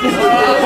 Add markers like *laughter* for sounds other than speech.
Yeah. *laughs*